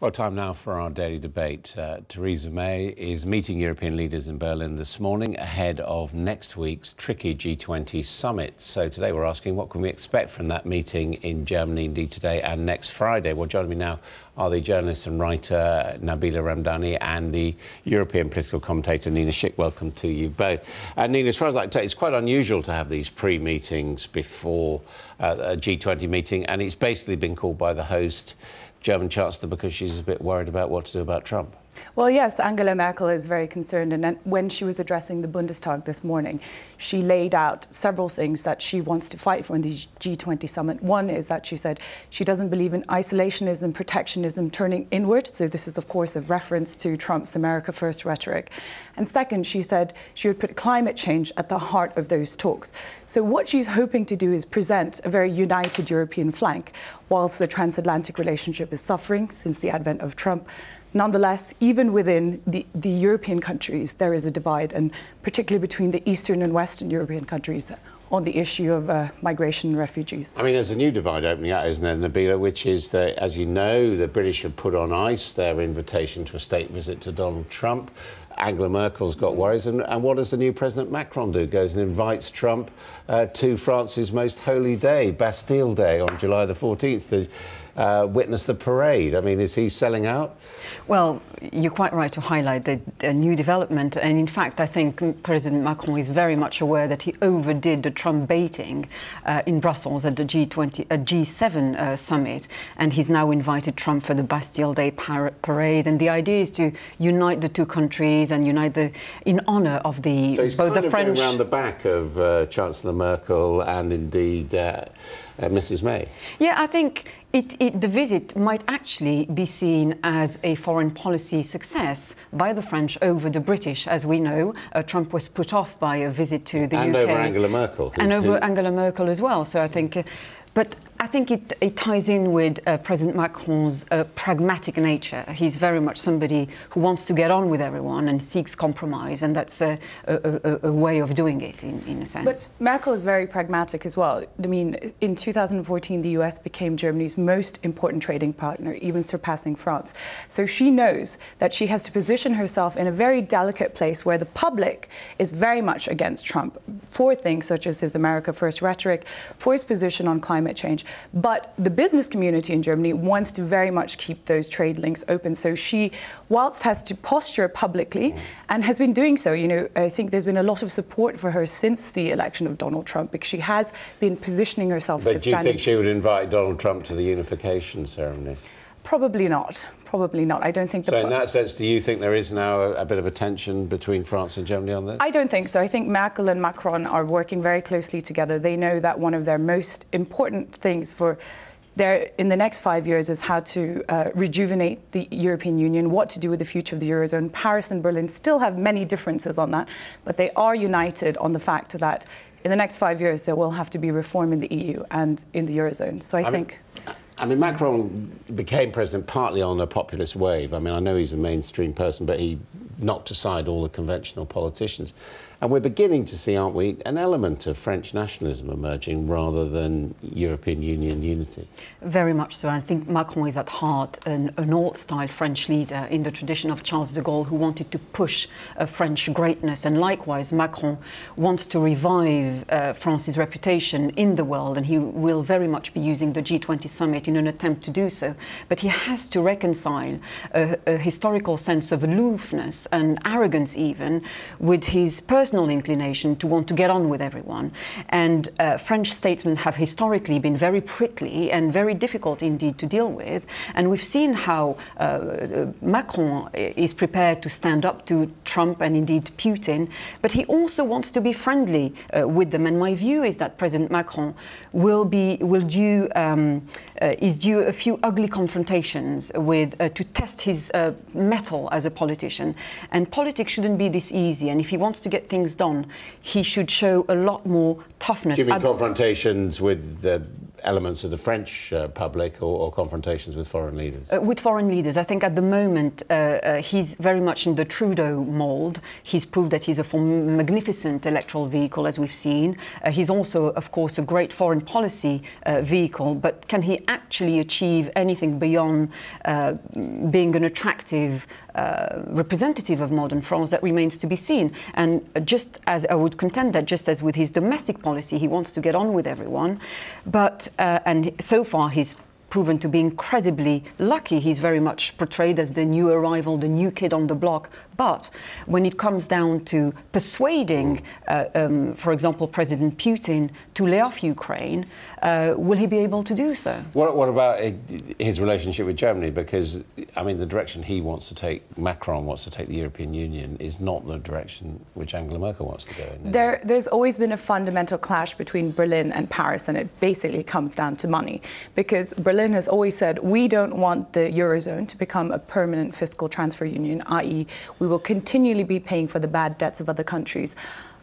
Well, time now for our daily debate. Uh, Theresa May is meeting European leaders in Berlin this morning ahead of next week's tricky G20 summit. So today we're asking what can we expect from that meeting in Germany, indeed today and next Friday. Well, joining me now are the journalist and writer Nabila Ramdani and the European political commentator Nina Schick. Welcome to you both. And Nina, as far as I can tell, it's quite unusual to have these pre-meetings before uh, a G20 meeting, and it's basically been called by the host German Chancellor because she's a bit worried about what to do about Trump. Well, yes, Angela Merkel is very concerned. And when she was addressing the Bundestag this morning, she laid out several things that she wants to fight for in the G20 summit. One is that she said she doesn't believe in isolationism, protectionism turning inward. So, this is, of course, a reference to Trump's America First rhetoric. And second, she said she would put climate change at the heart of those talks. So, what she's hoping to do is present a very united European flank, whilst the transatlantic relationship is suffering since the advent of Trump. Nonetheless, even within the, the European countries, there is a divide, and particularly between the Eastern and Western European countries on the issue of uh, migration and refugees. I mean, there's a new divide opening up, isn't there, Nabila, which is that, as you know, the British have put on ice their invitation to a state visit to Donald Trump. Angela Merkel's got worries. And, and what does the new President Macron do? Goes and invites Trump uh, to France's most holy day, Bastille Day, on July the 14th, to uh, witness the parade. I mean, is he selling out? Well, you're quite right to highlight the, the, new development. And in fact, I think President Macron is very much aware that he overdid the Trump baiting uh, in Brussels at the G20, uh, G7 uh, summit. And he's now invited Trump for the Bastille Day par parade. And the idea is to unite the two countries and unite the, in honor of the, so he's both kind the of French. Around the back of uh, Chancellor Merkel and indeed uh, uh, Mrs. May. Yeah, I think it, it, the visit might actually be seen as a foreign policy success by the French over the British. As we know, uh, Trump was put off by a visit to the and UK. And over Angela Merkel. And over Angela Merkel as well. So I think... Uh, but I think it, it ties in with uh, President Macron's uh, pragmatic nature. He's very much somebody who wants to get on with everyone and seeks compromise, and that's a, a, a, a way of doing it, in, in, a sense. But Merkel is very pragmatic as well. I mean, in 2014, the US became Germany's most important trading partner, even surpassing France. So she knows that she has to position herself in a very delicate place where the public is very much against Trump for things such as his America First rhetoric, for his position on climate change. But the business community in Germany wants to very much keep those trade links open. So she, whilst has to posture publicly and has been doing so, you know, I think there's been a lot of support for her since the election of Donald Trump because she has been positioning herself. But do you think she would invite Donald Trump to the unification ceremonies? Probably not. Probably not. I don't think. So, in that sense, do you think there is now a, a, bit of a tension between France and Germany on this? I don't think so. I think Merkel and Macron are working very closely together. They know that one of their most important things for their, in the next five years is how to uh, rejuvenate the European Union, what to do with the future of the Eurozone. Paris and Berlin still have many differences on that, but they are united on the fact that in the next five years there will have to be reform in the EU and in the Eurozone. So I, I think. Mean, I mean, Macron became president partly on a populist wave. I mean, I know he's a mainstream person, but he knocked aside all the conventional politicians. And we're beginning to see, aren't we, an element of French nationalism emerging rather than European Union unity. Very much so. I think Macron is at heart an, an old-style French leader in the tradition of Charles de Gaulle, who wanted to push uh, French greatness. And likewise, Macron wants to revive uh, France's reputation in the world, and he will very much be using the G20 summit in an attempt to do so. But he has to reconcile a, a historical sense of aloofness and arrogance, even, with his personal inclination to want to get on with everyone. And uh, French statesmen have historically been very prickly and very difficult indeed to deal with. And we've seen how uh, uh Macron is prepared to stand up to Trump and indeed Putin, but he also wants to be friendly uh, with them. And my view is that President Macron will be will do um, uh, is due a few ugly confrontations with uh, to test his mettle as a politician. And politics shouldn't be this easy. And if he wants to get things done, he should show a lot more toughness. Do you mean confrontations with the elements of the French uh, public or, or, confrontations with foreign leaders? Uh, with foreign leaders, I think at the moment uh, uh he's very much in the Trudeau mold. He's proved that he's a magnificent electoral vehicle, as we've seen. Uh, he's also, of course, a great foreign policy uh, vehicle, but can he actually achieve anything beyond being an attractive uh, representative of modern France, that remains to be seen. And just as I would contend that, just as with his domestic policy, he wants to get on with everyone, but uh, and so far he's proven to be incredibly lucky. He's very much portrayed as the new arrival, the new kid on the block. But when it comes down to persuading, uh, um, for example, President Putin to lay off Ukraine, uh, will he be able to do so? What, what, about his relationship with Germany? Because, I mean, the direction he wants to take, Macron wants to take the European Union, is not the direction which Angela Merkel wants to go in. There, there's always been a fundamental clash between Berlin and Paris, and it basically comes down to money. Because Berlin has always said, we don't want the Eurozone to become a permanent fiscal transfer union, i.e., we will continually be paying for the bad debts of other countries.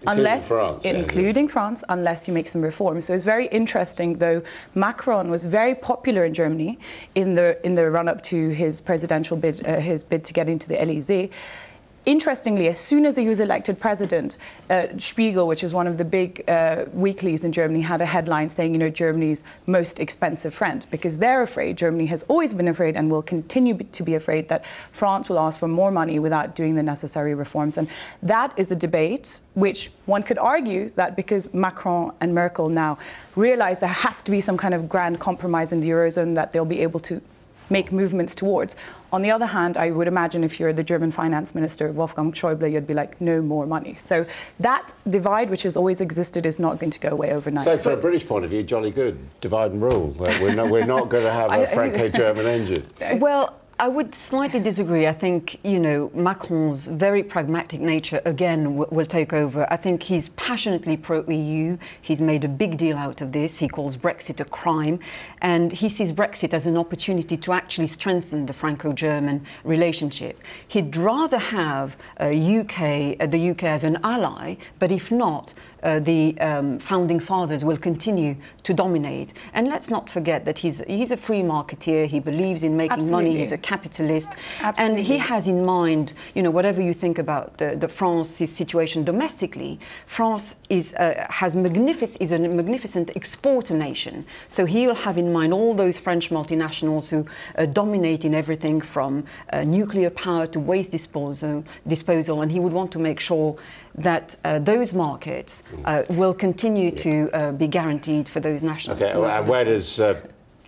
Including unless, France, including yeah, France, unless you make some reforms. So it's very interesting, though. Macron was very popular in Germany in the in the run up to his presidential bid, uh, his bid to get into the Elysee interestingly, as soon as he was elected president, uh, Spiegel, which is one of the big uh, weeklies in Germany, had a headline saying, you know, Germany's most expensive friend, because they're afraid, Germany has always been afraid and will continue to be afraid that France will ask for more money without doing the necessary reforms. And that is a debate which one could argue that because Macron and Merkel now realize there has to be some kind of grand compromise in the Eurozone, that they'll be able to make movements towards. On the other hand, I would imagine if you're the German finance minister, Wolfgang Schäuble, you'd be like, no more money. So that divide, which has always existed, is not going to go away overnight. So, from a British point of view, jolly good. Divide and rule. we're not, we're not going to have a Franco-German engine. Well, I would slightly disagree. I think, you know, Macron's very pragmatic nature, again, will take over. I think he's passionately pro-EU. He's made a big deal out of this. He calls Brexit a crime. And he sees Brexit as an opportunity to actually strengthen the Franco-German relationship. He'd rather have UK, uh, the UK as an ally, but if not, uh, the um, founding fathers will continue to dominate. And let's not forget that he's, he's a free marketeer, he believes in making Absolutely. money, he's a capitalist. Absolutely. And he has in mind, you know, whatever you think about the, the France's situation domestically, France is, uh, has magnific- is a magnificent exporter nation. So he'll have in mind all those French multinationals who uh, dominate in everything from uh, nuclear power to waste disposal, disposal, and he would want to make sure that uh, those markets uh, will continue yeah. to uh, be guaranteed for those national. Okay, and where does uh,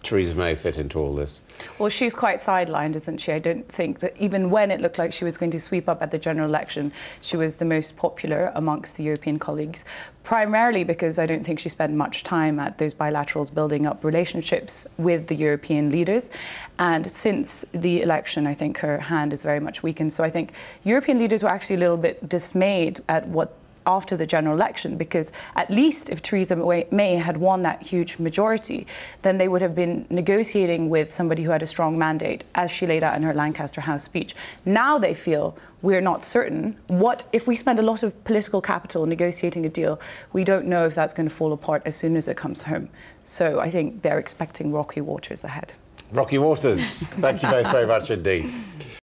Theresa May fit into all this? Well, she's quite sidelined, isn't she? I don't think that even when it looked like she was going to sweep up at the general election, she was the most popular amongst the European colleagues, primarily because I don't think she spent much time at those bilaterals building up relationships with the European leaders. And since the election, I think her hand is very much weakened. So I think European leaders were actually a little bit dismayed at what after the general election because at least if Theresa May had won that huge majority, then they would have been negotiating with somebody who had a strong mandate, as she laid out in her Lancaster House speech. Now they feel we're not certain. What if we spend a lot of political capital negotiating a deal? We don't know if that's going to fall apart as soon as it comes home. So I think they're expecting rocky waters ahead. Rocky waters. Thank you both very much indeed.